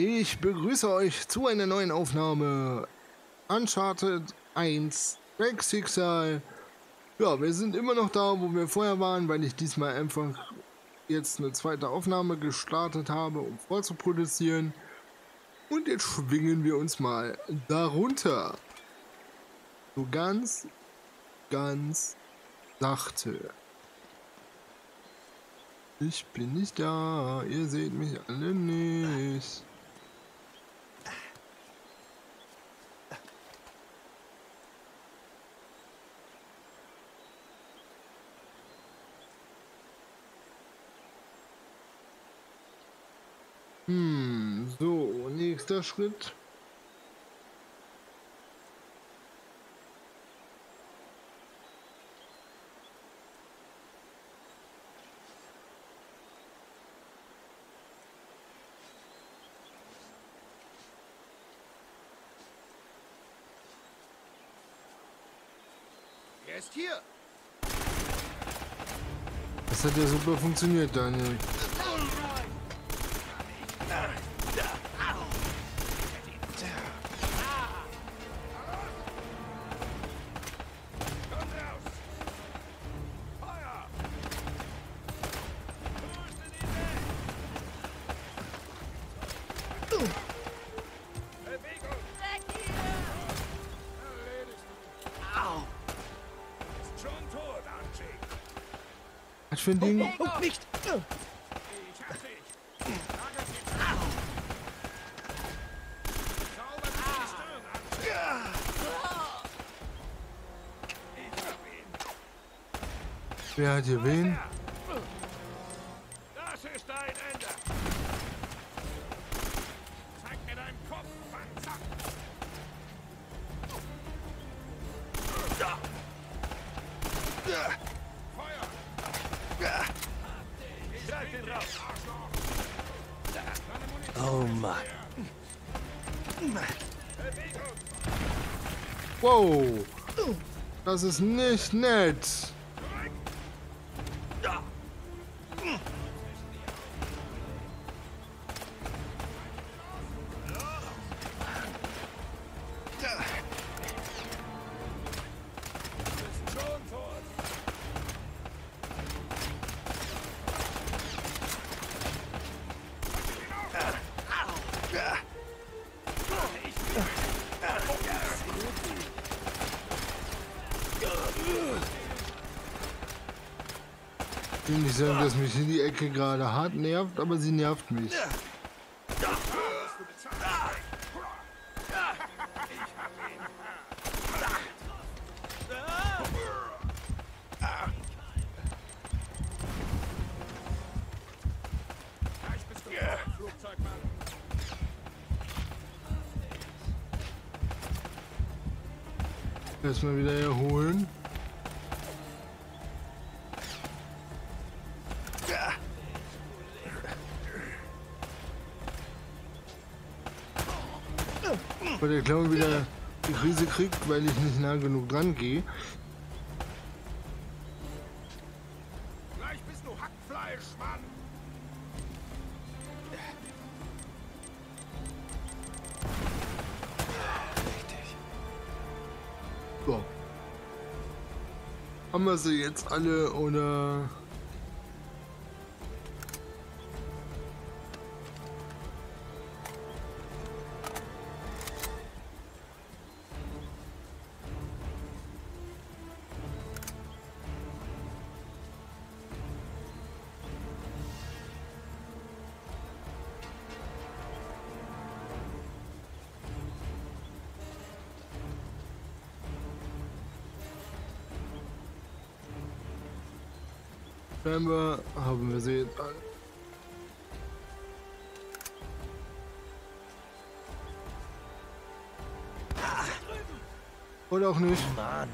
Ich begrüße euch zu einer neuen Aufnahme Uncharted 1 Black Schicksal. Ja, wir sind immer noch da, wo wir vorher waren, weil ich diesmal einfach jetzt eine zweite Aufnahme gestartet habe, um vorzuproduzieren. Und jetzt schwingen wir uns mal darunter. So ganz, ganz sachte. Ich bin nicht da, ihr seht mich alle nicht. Hm, so, nächster Schritt. Er ist hier. Das hat ja super funktioniert, Daniel. Für ein Ding? Oh, nicht! Hab ihn. Wer hat hier wen? Das ist nicht nett. Ich will nicht sagen, dass mich in die Ecke gerade hart nervt, aber sie nervt mich. Erstmal wieder erholen. Weil der Clown wieder die Krise kriegt, weil ich nicht nah genug dran gehe. Gleich bist du Hackfleisch, Mann. So. Haben wir sie jetzt alle oder... Scheinbar haben wir sie. Oder auch nicht. Mann.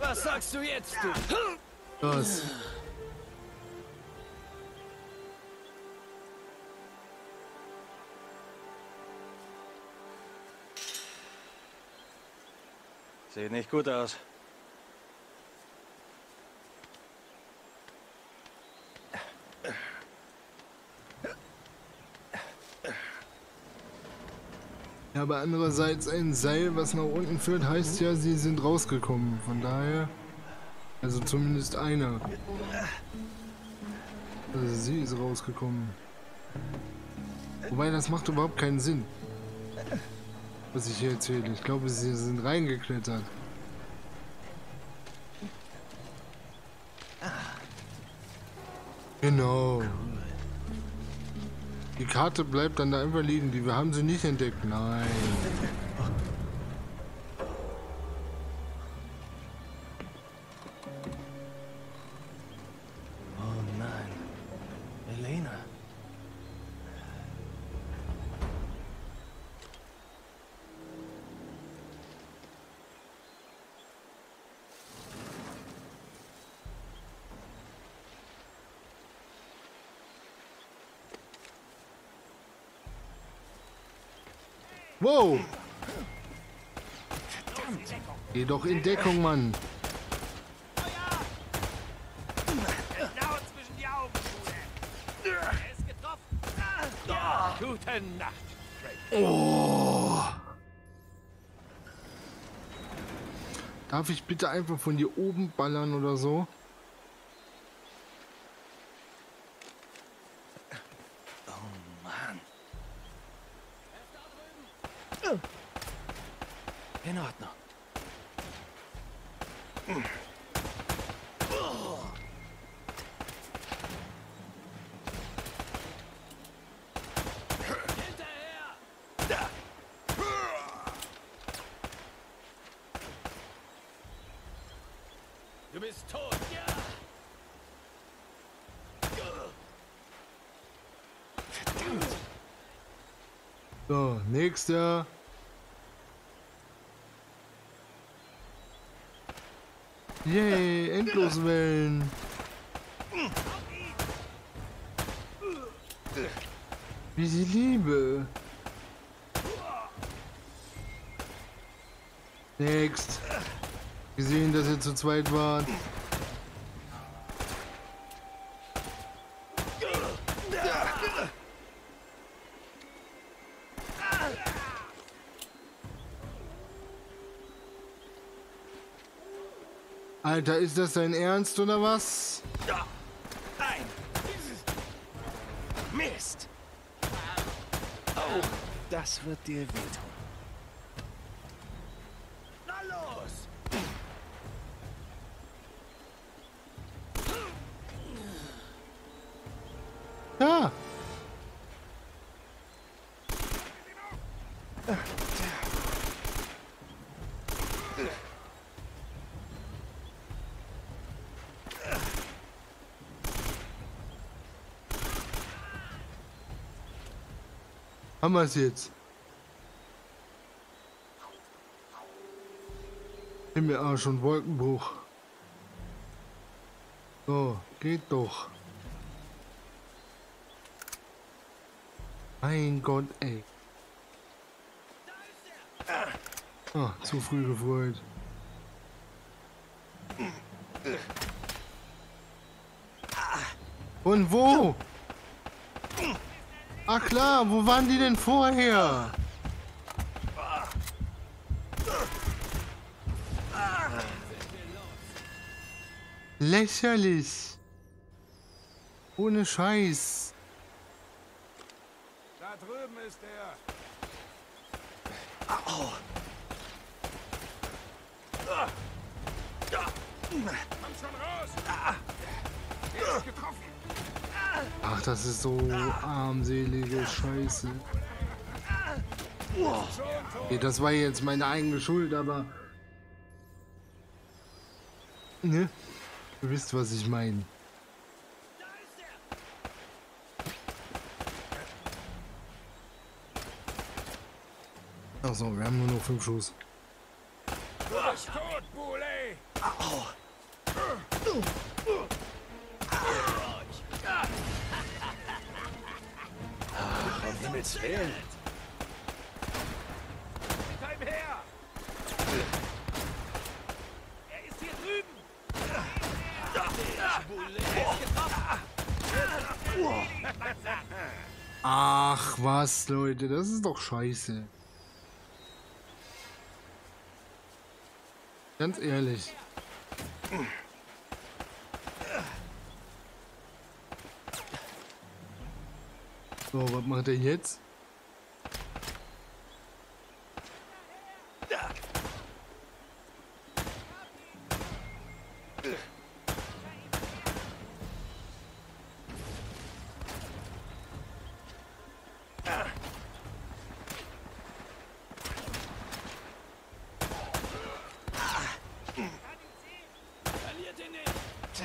Was sagst du jetzt, du? Das. Sieht nicht gut aus. Ja, aber andererseits ein Seil, was nach unten führt, heißt ja, sie sind rausgekommen. Von daher, also zumindest einer. Also sie ist rausgekommen. Wobei, das macht überhaupt keinen Sinn. Was ich hier erzähle. Ich glaube, sie sind reingeklettert. Genau. Die Karte bleibt dann da einfach liegen. Wir haben sie nicht entdeckt. Nein. Wow. Geh doch in Deckung, Mann. Genau zwischen die Augen. Er ist getroffen. Gute Nacht. Darf ich bitte einfach von hier oben ballern oder so? Mann. In Ordnung. Du bist tot. Ja. So, nächster. Yay, Endloswellen. Wie sie liebe. Next. Gesehen, dass ihr zu zweit wart. Alter, ist das dein Ernst oder was? Nein! Mist! Oh, das wird dir wehtun. Na los. Ja. Haben wir es jetzt? Himmelarsch und Wolkenbruch. So, geht doch. Mein Gott, ey. Ah, zu früh gefreut. Und wo? Ach klar, wo waren die denn vorher? Lächerlich. Ohne Scheiß. Da drüben ist er. Komm schon raus. Er ist getroffen. Ach, das ist so armselige Scheiße. Okay, das war jetzt meine eigene Schuld, aber... Ne? Ihr wisst, was ich meine. Ach so, wir haben nur noch fünf Schuss. Du bist tot, Bule. willst fehlen? Ach was, Leute, das ist doch scheiße. Ganz ehrlich. So, was macht er jetzt?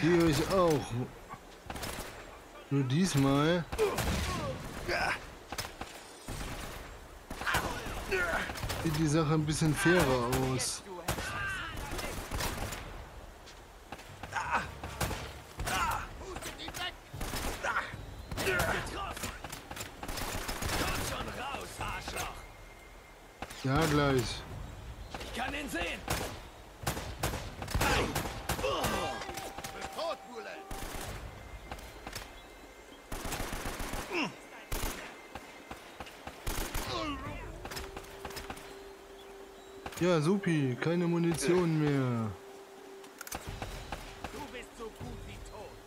Die euch auch. Nur diesmal. Sieht die Sache ein bisschen fairer aus. Ja, gleich. Ich kann ihn sehen. Tot, Mule! Ja, supi, keine Munition mehr. Du bist so gut wie tot.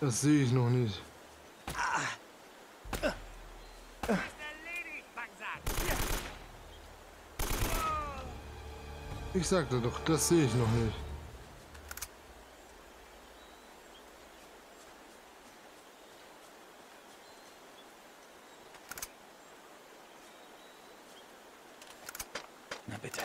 Das sehe ich noch nicht. Ich sagte doch, das sehe ich noch nicht. Na bitte.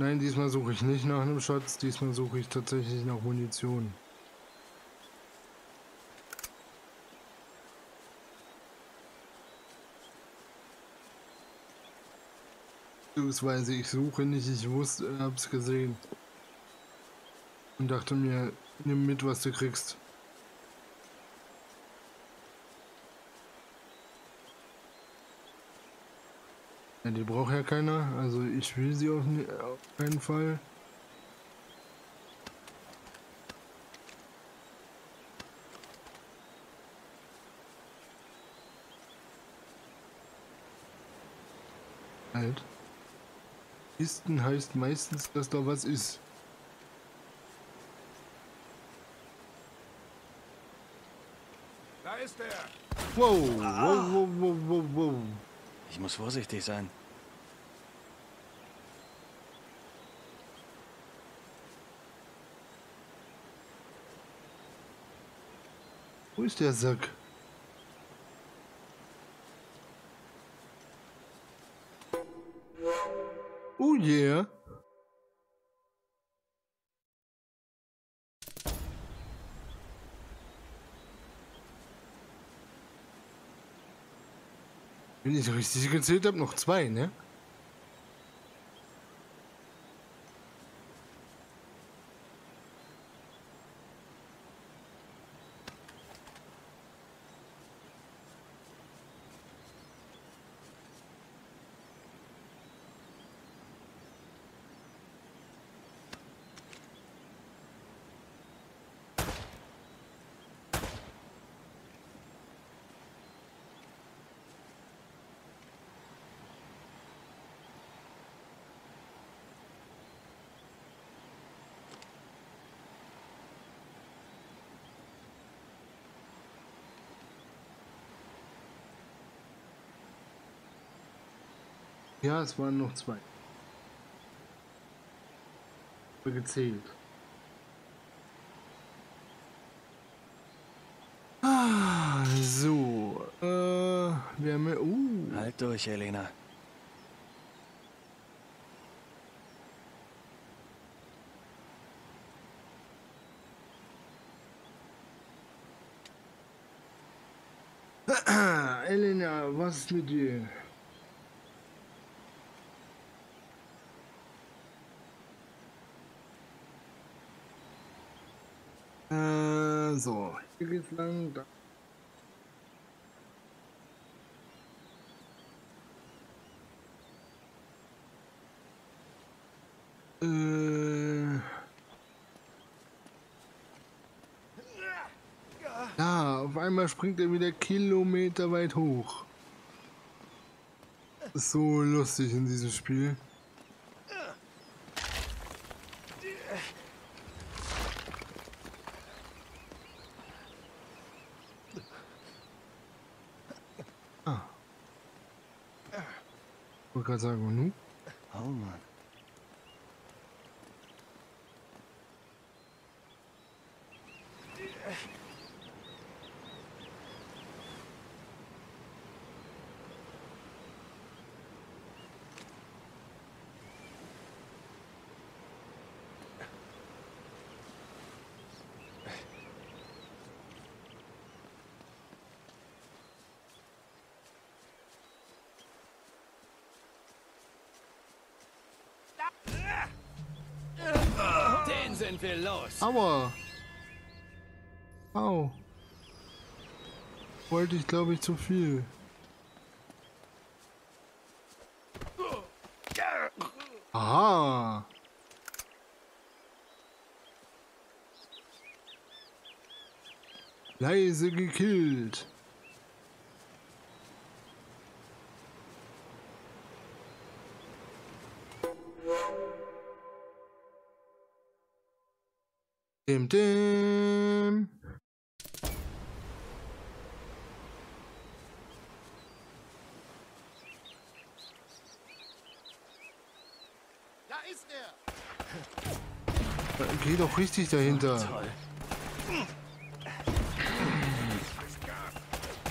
Nein, diesmal suche ich nicht nach einem Schatz, diesmal suche ich tatsächlich nach Munition. Beziehungsweise ich suche nicht, ich wusste, hab's gesehen. Und dachte mir, nimm mit, was du kriegst. Ja, die braucht ja keiner, also ich will sie auf, auf keinen Fall. Halt. Kisten heißt meistens, dass da was ist. Da ist er! Wow, wow, wow, wow, wow, wow. Ich muss vorsichtig sein. Ist der Sack? Oh yeah. Wenn ich richtig gezählt habe, noch zwei, ne? Ja, es waren noch zwei. Gezählt. Ah, so. Äh, wir haben. Uh, Halt durch, Elena. Elena, was ist mit dir? Äh, so, hier geht's lang. Da. Äh. Ja, auf einmal springt er wieder Kilometer weit hoch. Das ist so lustig in diesem Spiel. Ich sind wir los. Aua! Au! Wollte ich, glaube ich, zu viel. Aha! Leise gekillt. Dim dim. Da ist er! Geh doch richtig dahinter. Toll.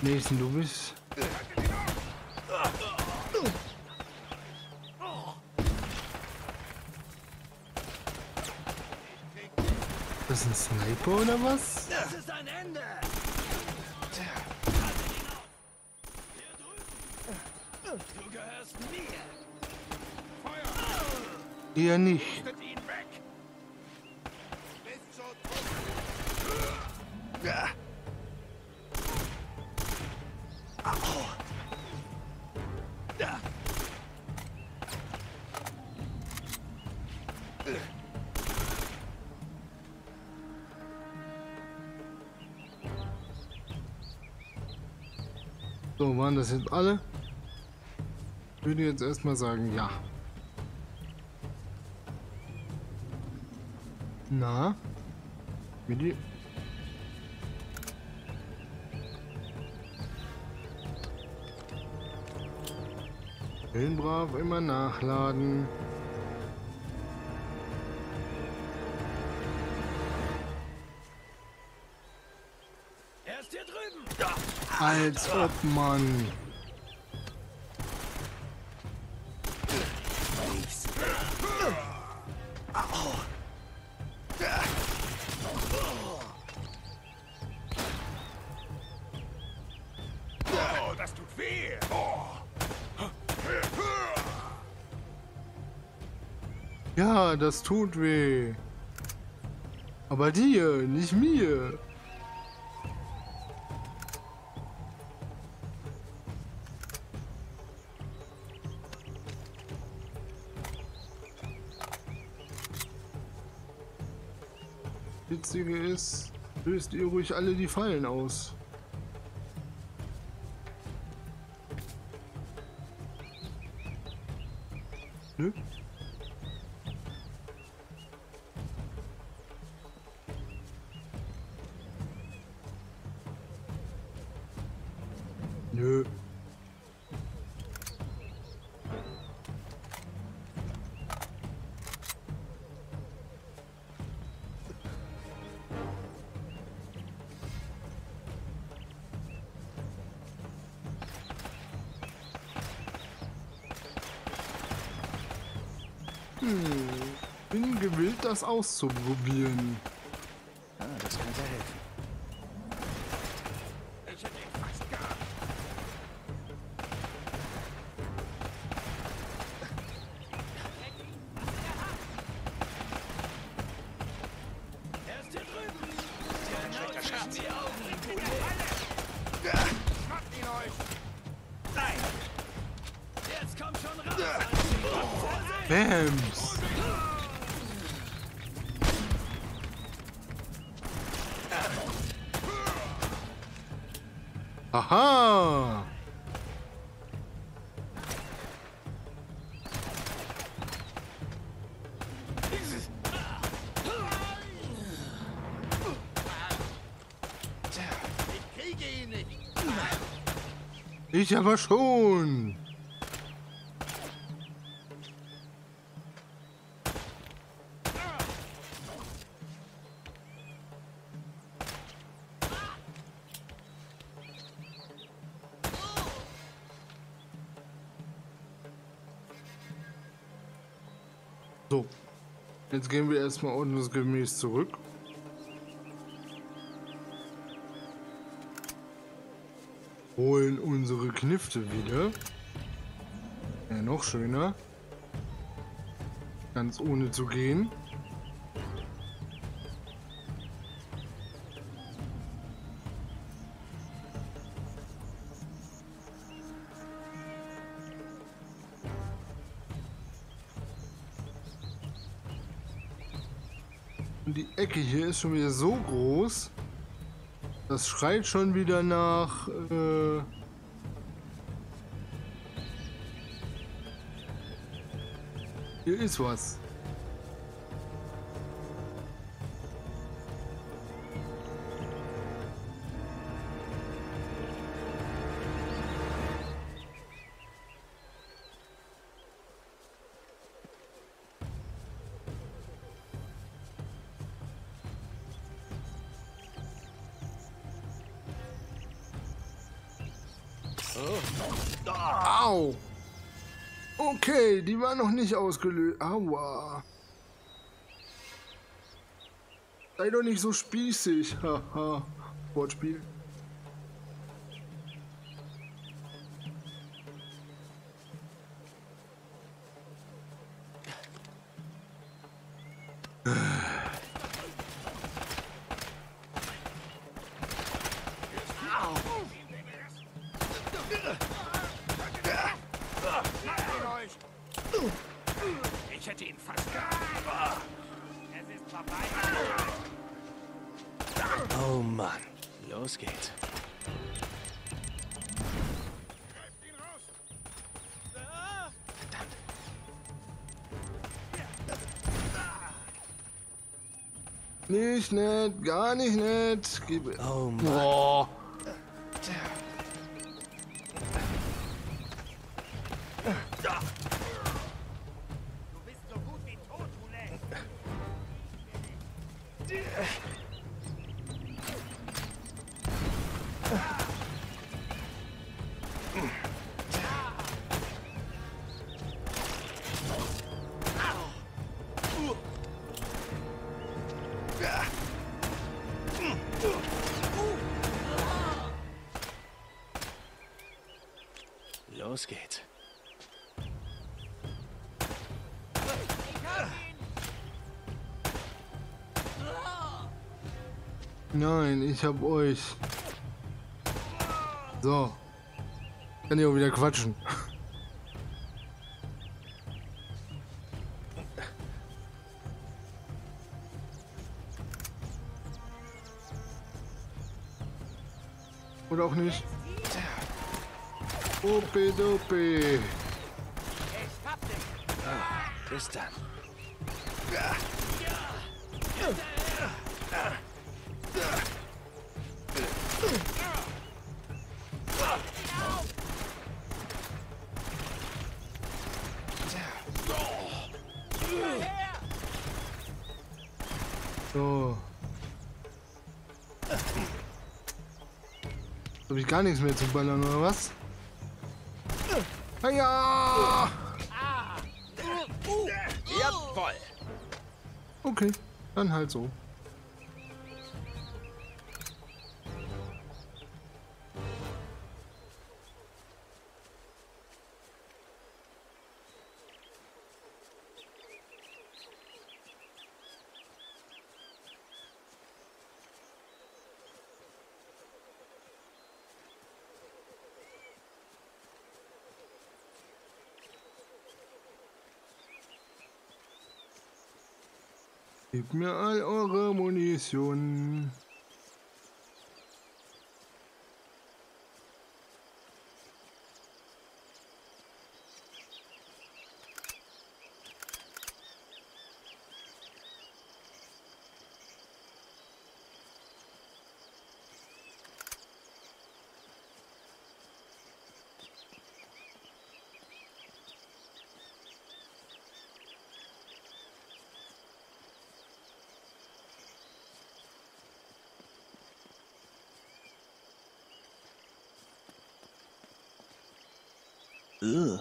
Nächsten, du bist. Das ist ein Sniper oder was? Das ist ein Ende. Du gehörst mir. Eher nicht. Ihn weg! Bist schon waren das jetzt alle? Ich würde jetzt erstmal sagen, ja. Na? Midi? Schön brav immer nachladen. Als ob man. Das tut weh! Oh. Ja, das tut weh. Aber dir, nicht mir. Witzige ist, löst ihr ruhig alle die Fallen aus. Nö? Nö. Das auszuprobieren. Aha. Ich kriege ihn nicht. Ich aber schon. Jetzt gehen wir erstmal ordnungsgemäß zurück. Holen unsere Knifte wieder. Ja, noch schöner. Ganz ohne zu gehen. Ecke hier ist schon wieder so groß. Das schreit schon wieder nach. Äh hier ist was. Noch nicht ausgelöst. Aua. Sei doch nicht so spießig. Haha. Wortspiel. Nicht nett, gar nicht nett. Gib. Oh Mann. Boah. Los. Nein, ich hab euch. So. Kann ich auch wieder quatschen. Opidopi. Bis dann. So. Habe ich gar nichts mehr zu ballern, oder was? Ah ja! Jawohl. Okay, dann halt so. Gebt mir all eure Munition. Ugh.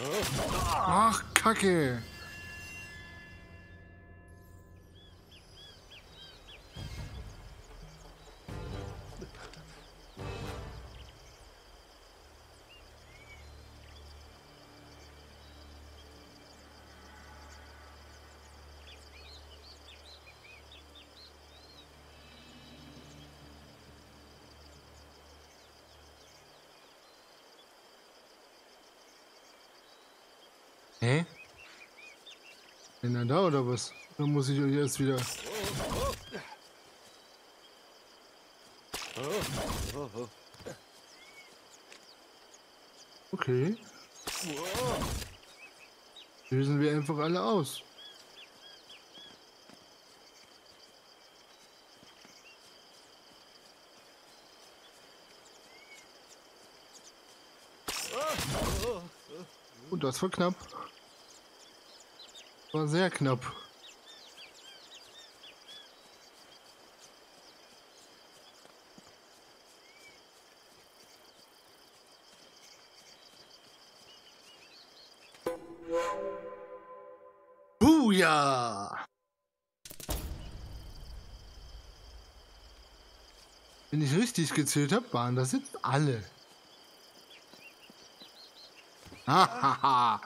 Ach, Kacke. Hä? Bin er da oder was? Dann muss ich euch erst wieder. Okay. Lösen wir einfach alle aus. Und das war knapp. War sehr knapp. Buja! Wenn ich richtig gezählt habe, waren das jetzt alle. Hahaha.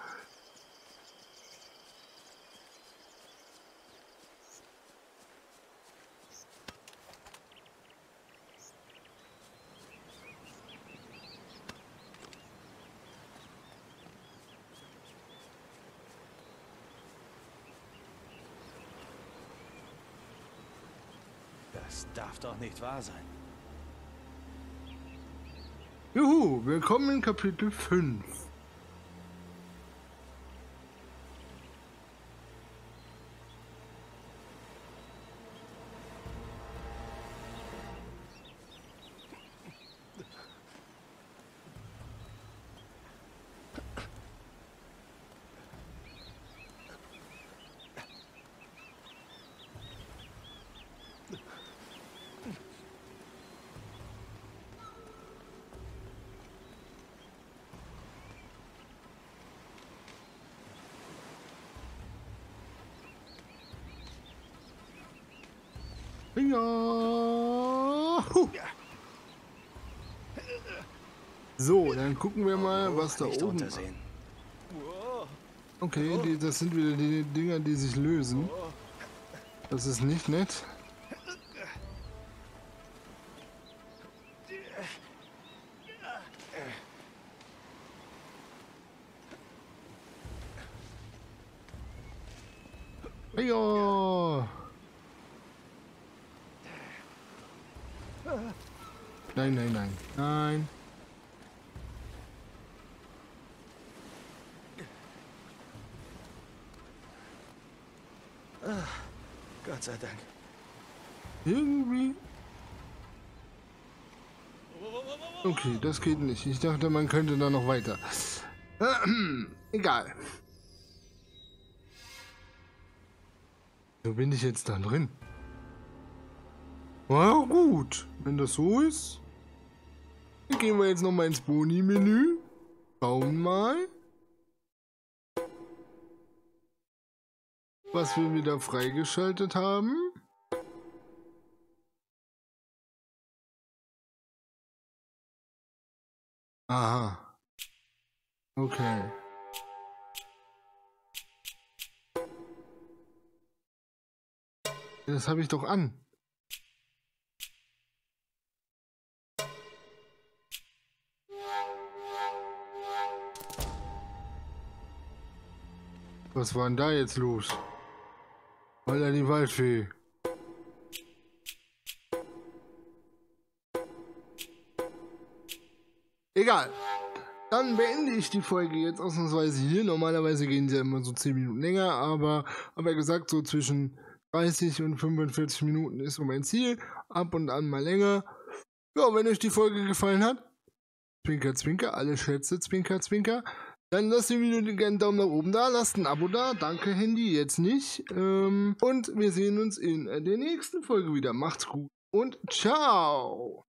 Das darf doch nicht wahr sein. Juhu, willkommen in Kapitel 5. Ja. Huh. So, dann gucken wir mal, was da oben untersehen. Okay, die, das sind wieder die Dinger, die sich lösen. Das ist nicht nett. Ja. Nein, nein, nein. Nein. Gott sei Dank. Irgendwie. Okay, das geht nicht. Ich dachte, man könnte da noch weiter. Egal. So bin ich jetzt da drin. Na gut, wenn das so ist. Gehen wir jetzt noch mal ins Boni-Menü. Schauen mal. was wir wieder freigeschaltet haben. Aha. Okay. Das habe ich doch an. Was war denn da jetzt los? Alter, die Waldfee. Egal. Dann beende ich die Folge jetzt ausnahmsweise hier. Normalerweise gehen sie ja immer so 10 Minuten länger, aber habe ja gesagt, so zwischen 30 und 45 Minuten ist so mein Ziel. Ab und an mal länger. Ja, wenn euch die Folge gefallen hat, Zwinker, Zwinker, alle Schätze, Zwinker, Zwinker. Dann lasst dem Video gerne einen Daumen nach oben da, lasst ein Abo da. Danke, Handy, jetzt nicht. Ähm, und wir sehen uns in der nächsten Folge wieder. Macht's gut und ciao.